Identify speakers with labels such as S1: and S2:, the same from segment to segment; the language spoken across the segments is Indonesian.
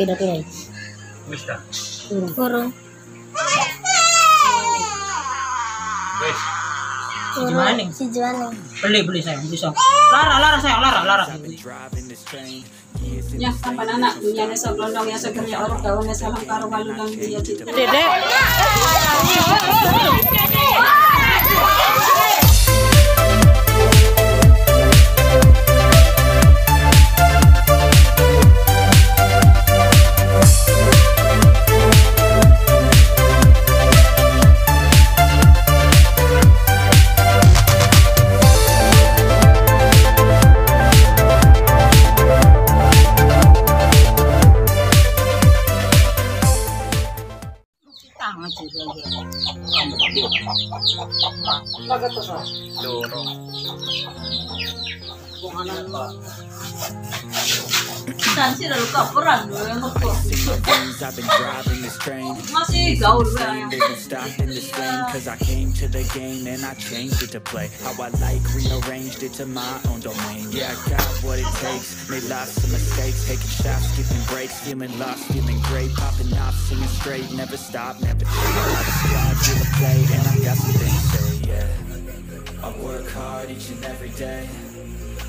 S1: Pindah-pindah.
S2: Wis ta. Wis.
S1: Si Jumaning.
S3: Si Jumaning.
S1: Beli beli sayang bisa. Lara Lara sayang Lara Lara.
S4: Ya, kapan anak dunia sa glondong ya sa kerja orang kawan ya salam karo malu lang dia kita.
S1: Dede.
S2: Loro.
S4: Dan sila luka peran yang ko.
S5: I've driving this train.
S4: Masih gaul ba yang.
S5: Cause I came to the game and I changed it to play How I like, rearranged it to my own domain Yeah, I got what it takes, made lots of mistakes Taking shots, skipping breaks, feeling lost, feeling great Popping off, singing straight, never stop, never quit I to the play and I've got something to say, yeah I work hard each and every day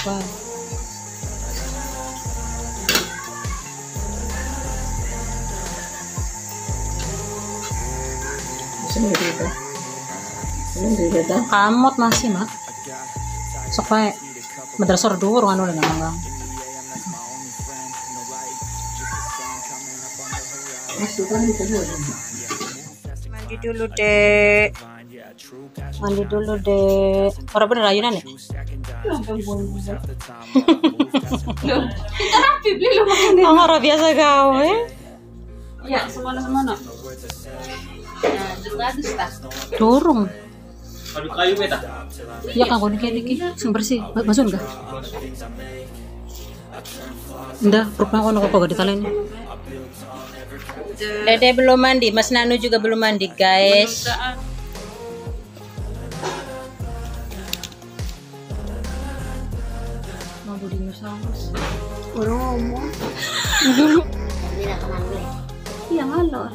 S1: pa dolar. Ito pa. Kamot masih mak. Sampai madrasah dulu ano lang naman. Mandi dulu dek. Mandi dulu dek. Orang bener ayunan ya?
S4: Kita rapi beli lo makan.
S1: Orang biasa gawe.
S4: Ya, semana semana. Ya, juga ada.
S1: Durung.
S2: Aduh kayu beta.
S1: Kuning kayak diki. Sing bersih. Basuh enggak? Enggak, rupanya kono kok gak kalian. Dede belum mandi, Mas Nanu juga belum mandi, guys.
S3: Ngomong.
S4: Iya ngalor.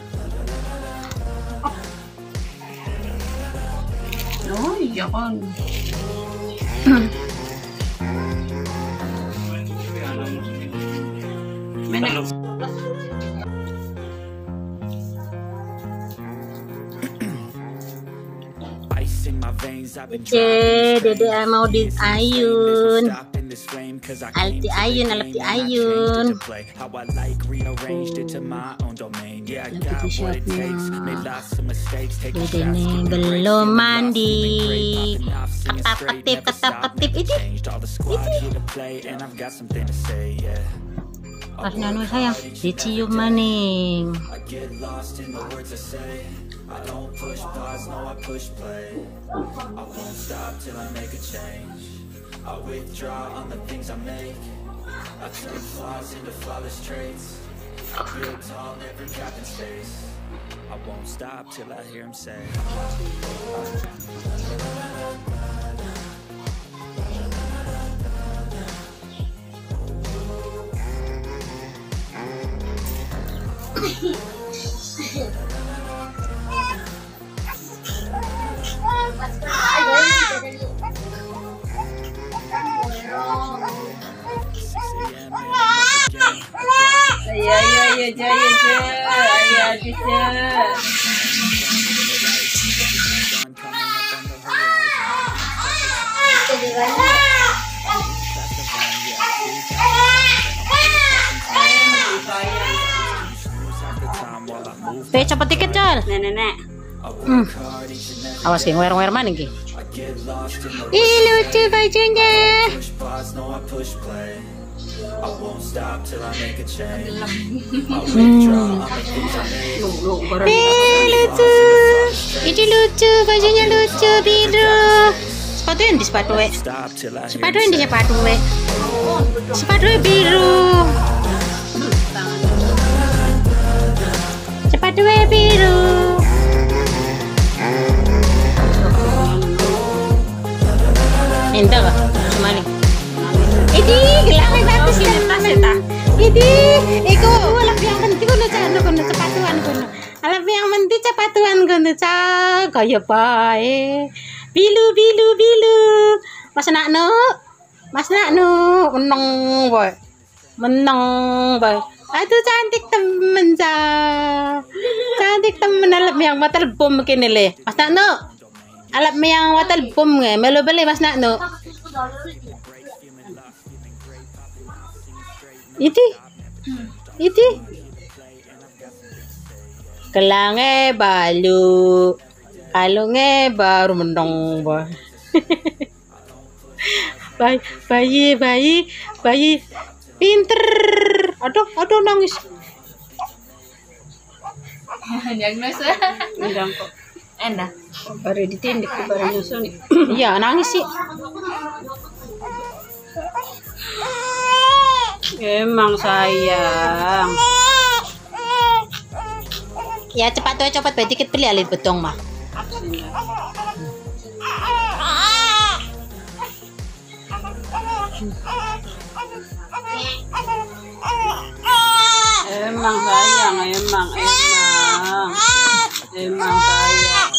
S4: Oh iya kan. Menek.
S5: Ice in my veins, I've been
S1: Oke, Dede mau di ayun. Alti ayun, alti ayun. nih belum mandi. Ketap ketip, ketap ketip. Ini. Nanu sayang, dicium maning.
S5: I don't push pause, no, I push play. I won't stop till I make a change. I withdraw on the things I make. I turn flaws into flawless traits. Build tall, never cap in space. I won't stop till I hear him say.
S4: Iya iya iya jaya jaya ayah kita.
S1: Pe, cepet dikit, Cal.
S4: Nenek nenek.
S1: Hmm. Awas, Ki. Ngoyer-ngoyer mana, Ki? Ih, lucu bajunya.
S5: Made.
S1: Eh, lucu. Ini lucu, bajunya lucu, biru. Sepatu yang di sepatu we.
S5: Hear
S1: Sepatu yang di sepatu we. Sepatu biru. Sepatu we biru. Minta ka? Sumali. Idi, gelang ya yang kaya bae. Bilu bilu bilu. Mas Nakno. Mas Nakno menang boy. Menang boy. Aduh cantik temen ca. Cantik temen alam yang mata bom kini le. Mas Nakno. Alam yang watal bom nge. Melo beli Mas Nakno. Iti. Iti. Kelange balu. Kalunge baru mendong ba. bayi, bayi, bayi, bayi. Pinter. Aduh, aduh nangis.
S4: Diagnosa.
S1: Enggak kok.
S4: Enak.
S1: Baru ditindik baru nyusul nih. Iya, nangis sih. Emang sayang. Ya cepat tuh cepat baik dikit beli alit betong mah. Emang sayang, emang, emang, emang sayang.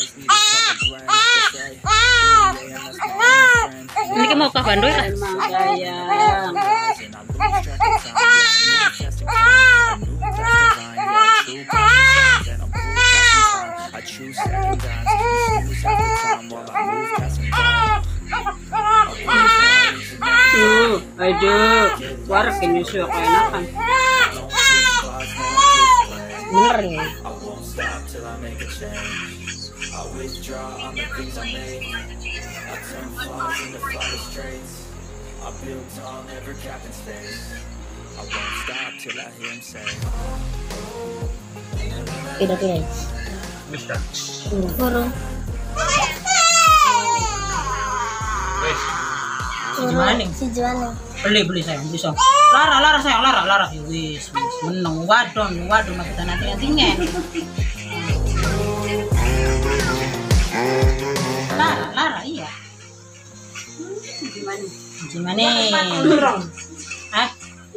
S1: Ini kan mau ke Bandung ya? Emang sayang. Aduh, warak nyusu aku enakan. Bener nih.
S5: I won't stop till I make a change. I withdraw all the things I made. I turn flaws into fire straights. I build tall, never capping space. Say.
S1: Kira-kira.
S2: Kumusta?
S1: Kurang.
S2: Wes.
S3: Si Juana
S1: Beli beli sayang, bisa. Lara, Lara sayang, Lara, Lara. Wis, wis. Menang wadon, wadon maksudnya nanti nantinya. Lara, Lara, iya. Gimana? Gimana? Hah?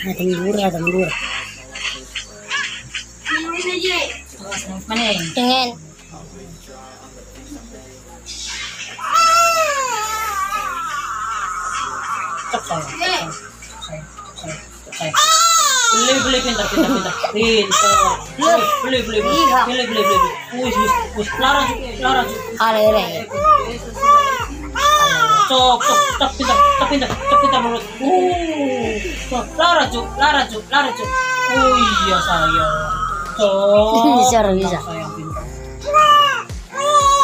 S4: ada
S3: tembur ada tembur
S1: Mana ya? saya. Beli beli pintar pintar pintar pintar. Beli beli beli beli beli beli beli. Wis wis wis. Lara ju Lara ju.
S3: ada
S1: Cok cok cok pintar cok pintar cok pintar mulut. Uh. Cok Lara ju Lara ju Lara ju. Oh iya sayang. Cok.
S3: Bisa, bisa.
S1: Sayang pintar.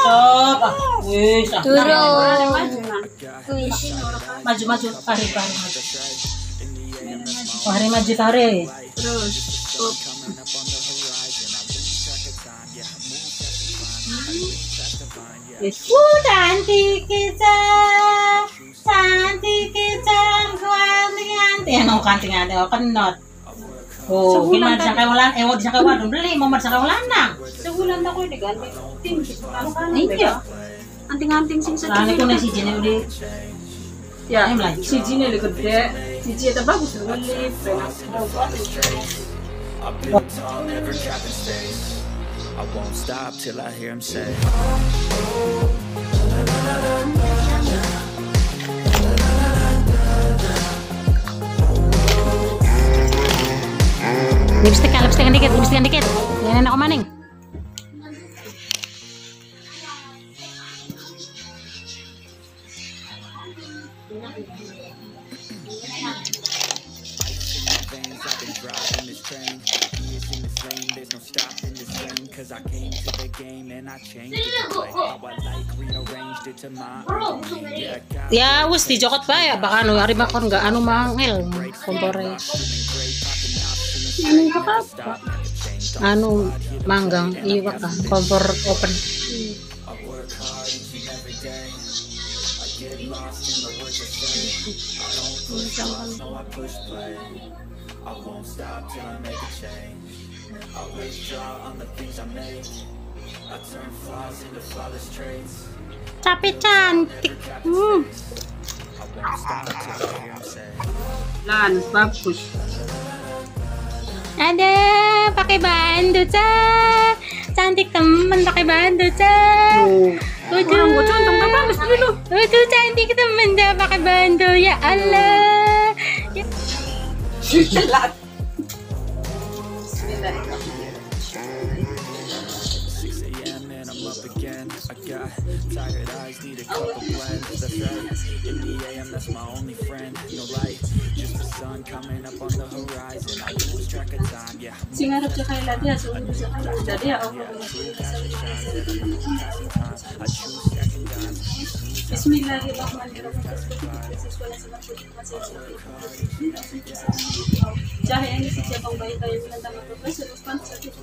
S1: Cok. Ah, wis.
S3: turun
S1: Maju maju tarik tarik maju. Tarik maju tarik. Cantik kita, cantik kuanting anting. Yang mau kanting ada, oh, kenot. Oh, gimana disangka ulan? Eh, mau disangka ulan beli, mau disangka ulanang.
S4: Sebulan ako diganti. Tinggi. Ano ka
S1: Iya.
S4: Anting-anting sing sa
S1: Lah, ini kok nasi jenis udah.
S4: Ya,
S1: Ayun lang.
S4: si Gina li gede. Si Gina bagus beli.
S5: I build I won't stop till I hear him say.
S1: Lipstick, lipstikan dikit, lipstikan dikit. Ini enak maning.
S5: Got
S1: Ya, wis di jokot ba ya? Baka ano, ari makon ga ano mangil. Kumpore.
S4: Ano ka pa?
S1: Ano, manggang, iwa ka. Kompor open.
S5: I won't stop till I make a change. I withdraw on the things I make. I turn flaws into flawless traits.
S1: Tapi cantik. Hmm.
S4: Lans, bagus.
S1: Ada, pakai bando, Ca. Cantik temen pakai bando, Ca. Tujuh.
S4: Orang gue contoh kan bagus dulu.
S1: Tujuh cantik temen dah pakai bando. Ya Allah. Ya.
S5: 6 got tired eyes, need a cup of blend. That's right. In the AM, that's my only friend. No light, just the sun coming up on the horizon. I lose track of time, yeah.
S4: Siya siya. Ako. Bismillahirrahmanirrahim. Jahe Jabang bayi tayo bilang tama sa kita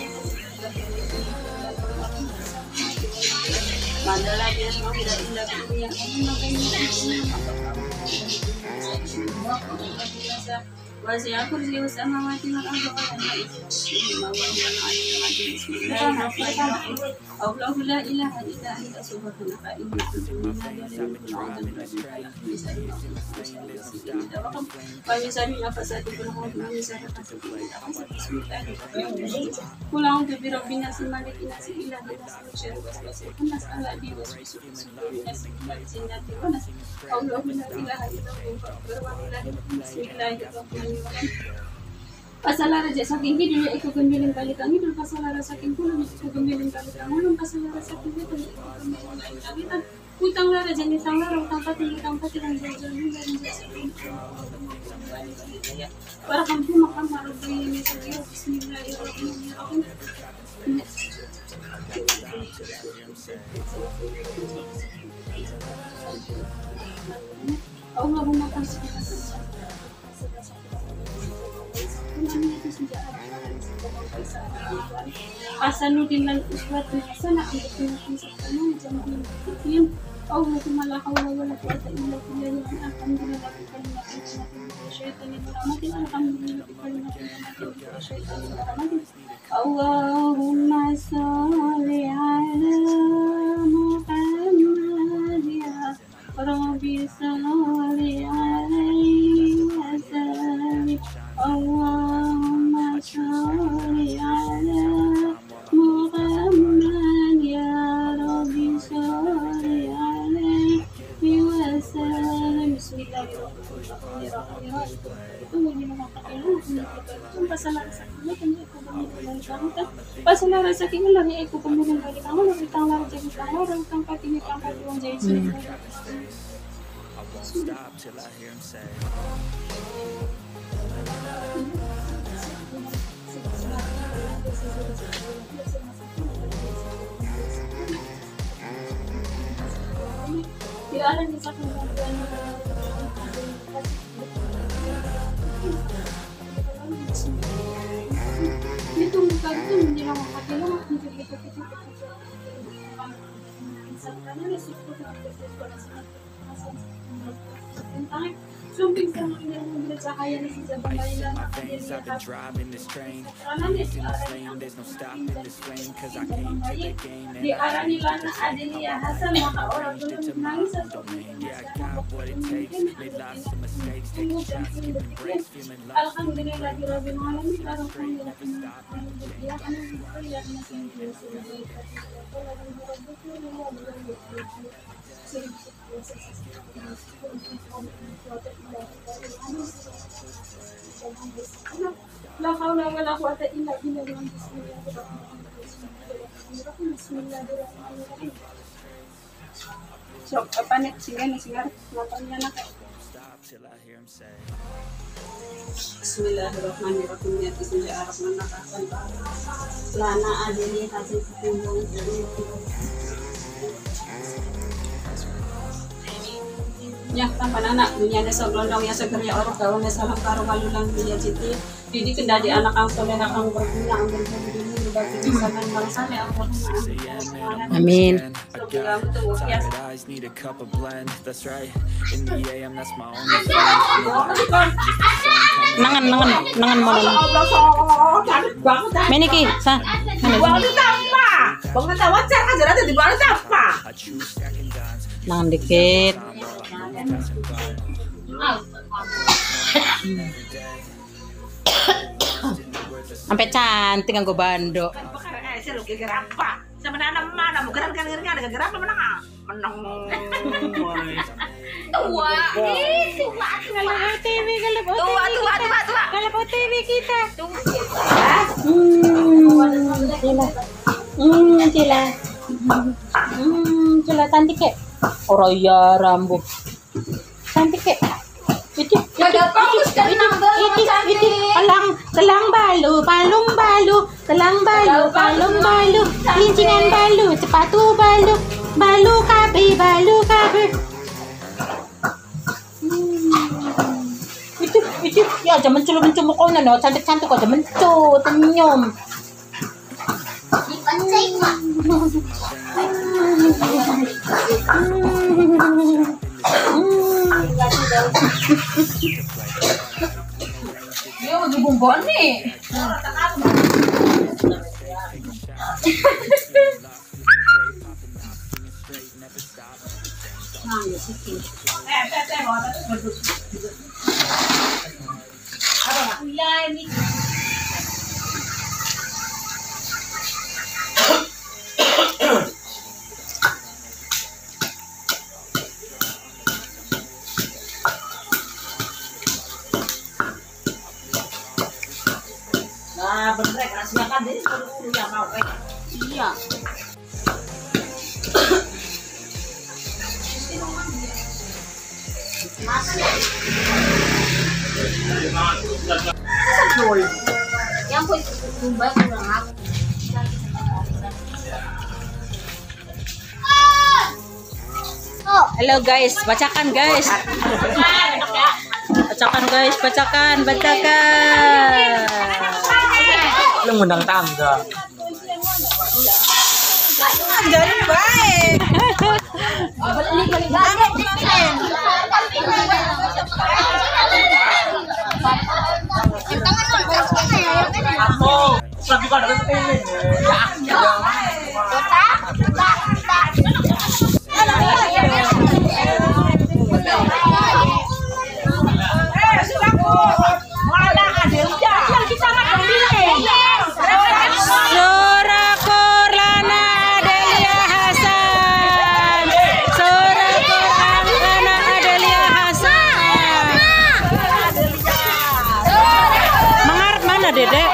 S4: ni Jilang Bukit si Mayu Karadi ng Muslim وزع كرسيه السماوات والأرض ولا بسم الله الرحمن الرحيم أقول لا إله إلا أنت سبحانك إني كنت من الظالمين ومن شر الفساد في الأرض ومن شر الحسد إذا قل أعوذ برب الناس مالك الناس إله الناس من شر الوسواس الناس الذي يوسوس في صدور الناس من الجنة والناس أقول لا إله إلا أنت بسم الله الرحمن الرحيم Pasalara ja saking hidup ya ikut gembiling kali kami dan pasalara saking kulo ikut gembiling kali kami dan pasalara saking hidup ya ikut gembiling kali kami dan utang lara jadi utang lara utang pati utang pati dan jajan dan jajan para kamu makan من الأسوة الحسنة أن تكون خمسة أيام جمعين أو قولكم لا حول ولا قوة إلا بالله الحمد لله كلمة شيطان برحمة الحمد لله كلمة شيطان برحمة اللهم صل على محمد يا ربي صل عليه وسلم. اللهم kailangan Pasalara sa kanya Kanya ikaw pamilang gamit Pasalara sa kanya Lagi ikaw pamilang balik Ang lagi kang laro Jadi kang laro Kang patingin Kang
S5: I won't stop till I hear 'em say.
S4: Di lo menjadi
S5: I coming I've been driving this train. In this lane, there's no stopping this flame Cause I came to the game I the same I I got what it takes. Made lots of mistakes, taking shots, skipping breaks Feeling
S4: the lane, you. Ya na sa Diyos La hawla wala quwwata illa billah. Bismillahirrahmanirrahim. So, panik sige na sigar. Lapan na na kayo.
S5: Stop till I hear him say.
S4: Bismillahirrahmanirrahim. Ya menakakan Lana adili hasil kumbung Ya, tanpa anak dunia na sa glondong ya sa kerja orang kau na sa karo kalulang dunia citi. Jadi kendali anak ang soleh ang berguna ang berguna.
S1: Amin. Nangan, nangan, nangan mo na lang. Meniki, sa. Nangan dikit. Sampai cantik ang gobando. Kalabaw TV, kalabaw TV. Tua, tua, tua, tua. Kalabaw TV kita. Hmm, sila. Hmm, sila. Hmm, sila cantik ke? Oroya rambu. Cantik ke? Itu, itu, itu, itu, itu, kelang, kelang balu, palung balu, kelang balu, palung balu, lincingan balu, sepatu balu, balu kabe, balu kabe. itu itu ya jangan menculuk mencumuk kau no cantik cantik Iya, mau jubung. Nah, ya sih. Eh, eh, eh, jangan mencu tenyum
S3: Yang po tumba kurang.
S1: Hello guys, bacakan guys. Bacakan guys, bacakan, bacakan.
S2: Lu ngundang tangga. Dapat tingin.
S1: Sora Dedek?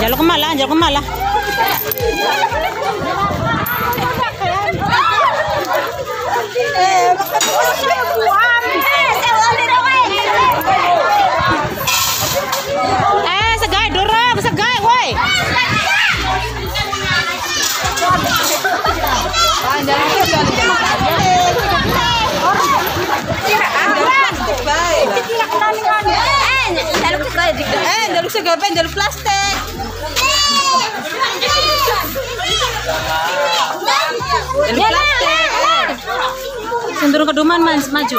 S1: Jalur kemala, jalur kemala. Eh, Eh. Ya. Cenderung keduman mas maju.